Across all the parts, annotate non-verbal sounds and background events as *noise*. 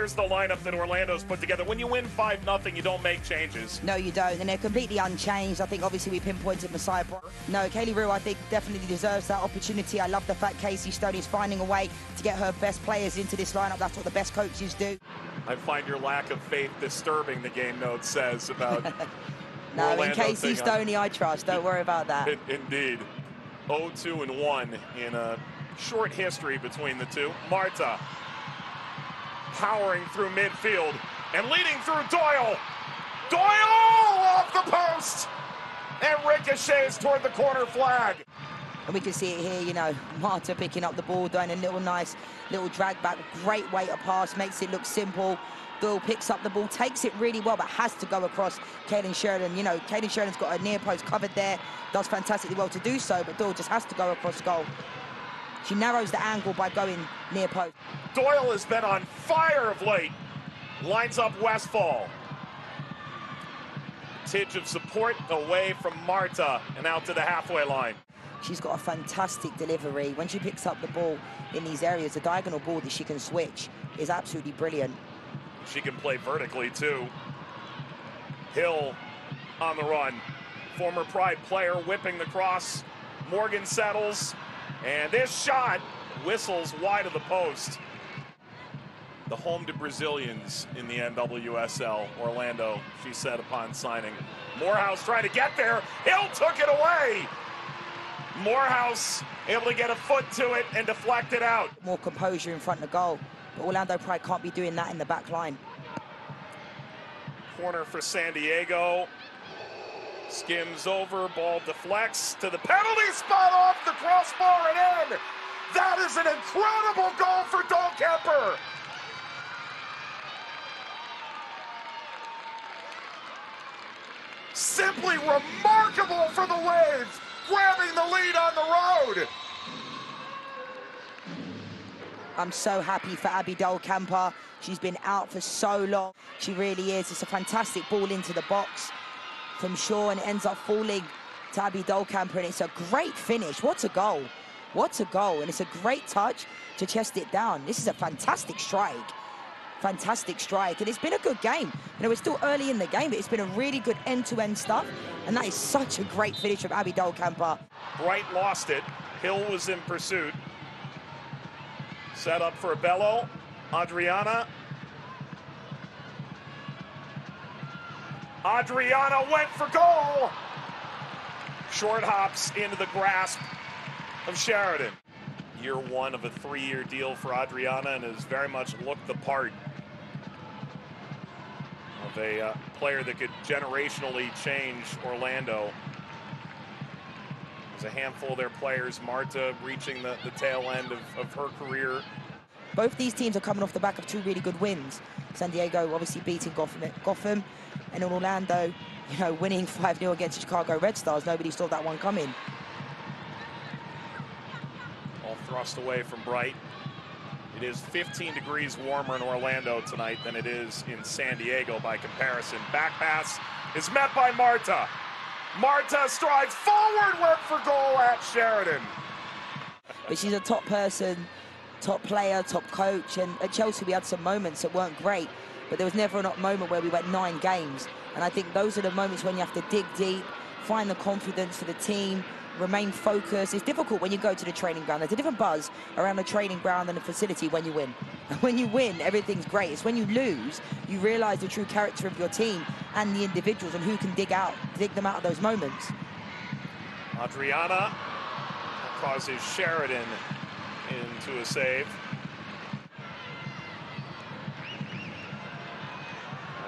here's the lineup that Orlando's put together. When you win 5 nothing, you don't make changes. No, you don't, and they're completely unchanged. I think obviously we pinpointed Messiah. No, Kaylee Rue, I think definitely deserves that opportunity. I love the fact Casey Stoney is finding a way to get her best players into this lineup. That's what the best coaches do. I find your lack of faith disturbing. The game note says about. *laughs* no, Orlando in Casey Stoney, I trust. Don't worry about that. In, indeed, 0-2 and 1 in a short history between the two. Marta powering through midfield and leading through Doyle. Doyle off the post and ricochets toward the corner flag. And we can see it here, you know, Marta picking up the ball, doing a little nice little drag back, great way to pass, makes it look simple. Doyle picks up the ball, takes it really well, but has to go across Kailen Sheridan. You know, Kailen Sheridan's got a near post covered there, does fantastically well to do so, but Doyle just has to go across goal. She narrows the angle by going near post. Doyle has been on fire of late. Lines up Westphal. Tidge of support away from Marta and out to the halfway line. She's got a fantastic delivery. When she picks up the ball in these areas, the diagonal ball that she can switch is absolutely brilliant. She can play vertically too. Hill on the run. Former Pride player whipping the cross. Morgan settles. And this shot whistles wide of the post. The home to Brazilians in the NWSL, Orlando, she said upon signing. Morehouse trying to get there. Hill took it away. Morehouse able to get a foot to it and deflect it out. More composure in front of the goal. But Orlando Pride can't be doing that in the back line. Corner for San Diego. Skims over, ball deflects to the penalty spot off the crossbar and in. That is an incredible goal for Dahlkemper. Simply remarkable for the Waves, grabbing the lead on the road. I'm so happy for Abby Dahlkemper. She's been out for so long. She really is. It's a fantastic ball into the box from Shaw and ends up falling to Abby Dahlkemper, and it's a great finish. What a goal. What a goal. And it's a great touch to chest it down. This is a fantastic strike. Fantastic strike. And it's been a good game. You know, it's still early in the game, but it's been a really good end-to-end -end stuff. And that is such a great finish from Abby Dahlkemper. Bright lost it. Hill was in pursuit. Set up for Abello. Adriana. Adriana went for goal. Short hops into the grasp of Sheridan. Year one of a three-year deal for Adriana and has very much looked the part of a uh, player that could generationally change Orlando. There's a handful of their players, Marta reaching the, the tail end of, of her career. Both these teams are coming off the back of two really good wins. San Diego obviously beating Gotham, Gotham and in Orlando, you know, winning 5-0 against the Chicago Red Stars. Nobody saw that one coming. All thrust away from Bright. It is 15 degrees warmer in Orlando tonight than it is in San Diego by comparison. Back pass is met by Marta. Marta strides forward, went for goal at Sheridan. But she's a top person, top player, top coach. And at Chelsea, we had some moments that weren't great, but there was never a moment where we went nine games. And I think those are the moments when you have to dig deep, find the confidence for the team, remain focused. It's difficult when you go to the training ground. There's a different buzz around the training ground and the facility when you win. *laughs* When you win, everything's great. It's when you lose, you realize the true character of your team and the individuals and who can dig out, dig them out of those moments. Adriana causes Sheridan into a save.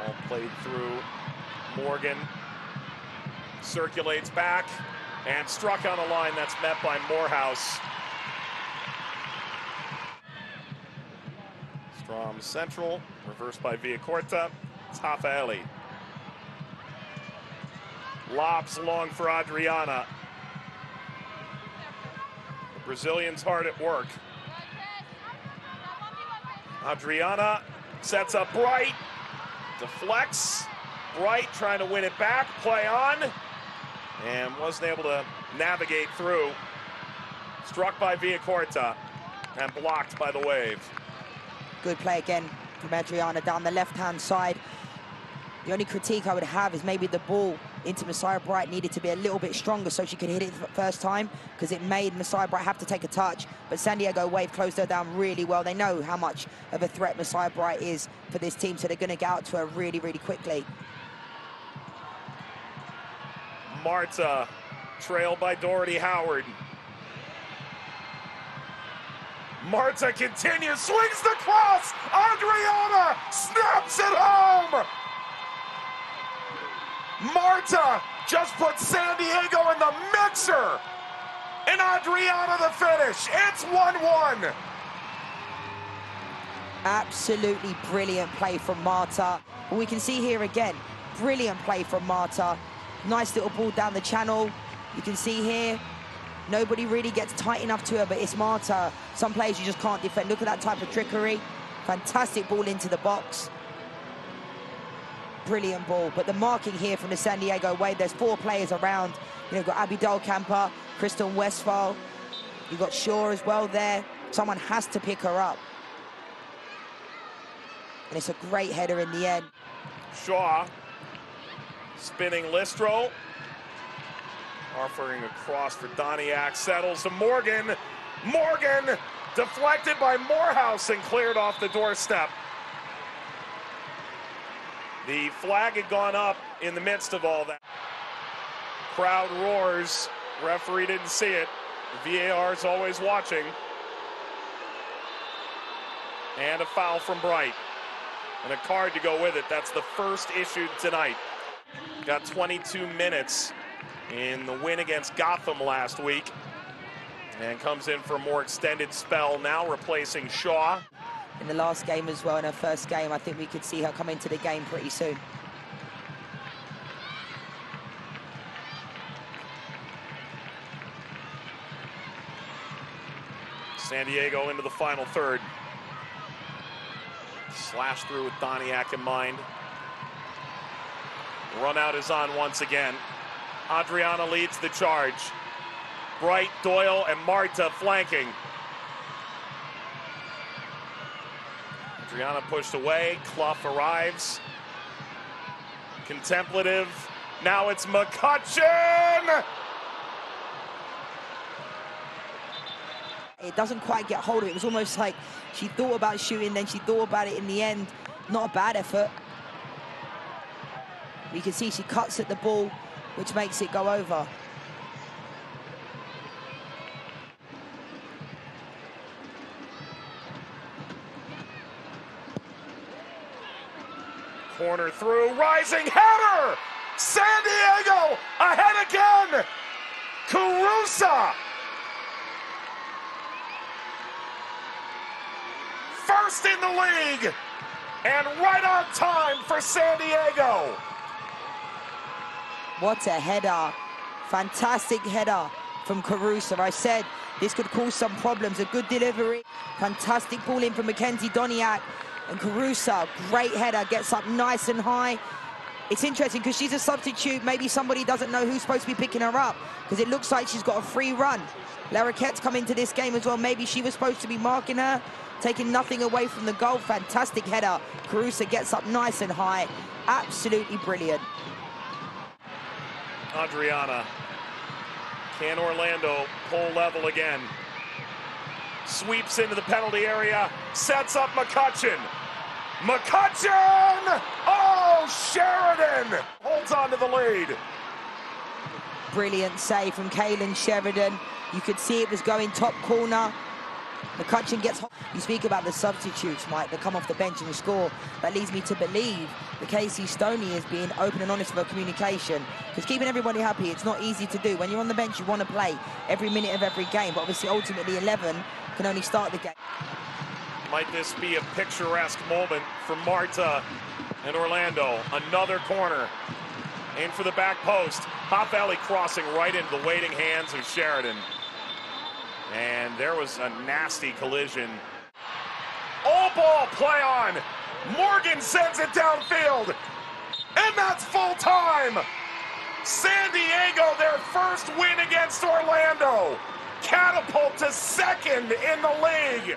All played through Morgan. Circulates back and struck on a line that's met by Morehouse. Strom central, reversed by Villacorta. Tafaeli. Lobs long for Adriana. The Brazilians hard at work. Adriana sets up Bright, deflects. Bright trying to win it back, play on and wasn't able to navigate through. Struck by Villacorta and blocked by the Wave. Good play again from Adriana down the left-hand side. The only critique I would have is maybe the ball into Messiah Bright needed to be a little bit stronger so she could hit it first time because it made Messiah Bright have to take a touch. But San Diego Wave closed her down really well. They know how much of a threat Messiah Bright is for this team, so they're going to get out to her really, really quickly. Marta trailed by Doherty Howard. Marta continues, swings the cross. Adriana snaps it home. Marta just put San Diego in the mixer. And Adriana the finish. It's 1-1. Absolutely brilliant play from Marta. We can see here again, brilliant play from Marta. Nice little ball down the channel. You can see here, nobody really gets tight enough to her, but it's Marta. Some players you just can't defend. Look at that type of trickery. Fantastic ball into the box brilliant ball. But the marking here from the San Diego Wave, there's four players around. You know, you've got Abby Dahlkemper, Kristen Westphal. You've got Shaw as well there. Someone has to pick her up. And it's a great header in the end. Shaw spinning Listro. Offering a cross for Doniak. Settles to Morgan. Morgan deflected by Morehouse and cleared off the doorstep. The flag had gone up in the midst of all that. Crowd roars. Referee didn't see it. VAR is always watching. And a foul from Bright. And a card to go with it. That's the first issued tonight. Got 22 minutes in the win against Gotham last week. And comes in for a more extended spell now, replacing Shaw in the last game as well, in her first game. I think we could see her come into the game pretty soon. San Diego into the final third. Slash through with Doniak in mind. Run out is on once again. Adriana leads the charge. Bright, Doyle, and Marta flanking. Adriana pushed away. Clough arrives. Contemplative. Now it's McCutcheon! It doesn't quite get hold of it. It was almost like she thought about shooting, then she thought about it in the end. Not a bad effort. You can see she cuts at the ball, which makes it go over. Corner through, rising header! San Diego ahead again! Carusa! First in the league! And right on time for San Diego! What a header. Fantastic header from Carusa. I said this could cause some problems. A good delivery. Fantastic ball in from Makenzy Doniak. And Carusa, great header, gets up nice and high. It's interesting because she's a substitute. Maybe somebody doesn't know who's supposed to be picking her up because it looks like she's got a free run. Larroquette's come into this game as well. Maybe she was supposed to be marking her, taking nothing away from the goal. Fantastic header. Carusa gets up nice and high. Absolutely brilliant. Adriana. Can Orlando pull level again? Sweeps into the penalty area, sets up McCutcheon. McCutcheon! Oh, Sheridan holds on to the lead. Brilliant save from Kailen Sheridan. You could see it was going top corner. McCutcheon gets You speak about the substitutes, Mike, that come off the bench and score. That leads me to believe that Casey Stoney is being open and honest about communication. Because keeping everybody happy, it's not easy to do. When you're on the bench, you want to play every minute of every game. But obviously, ultimately, 11 can only start the game. Might this be a picturesque moment for Marta and Orlando? Another corner. In for the back post. Hop Valley crossing right into the waiting hands of Sheridan. And there was a nasty collision. All ball play on. Morgan sends it downfield. And that's full time. San Diego, their first win against Orlando catapult to second in the league.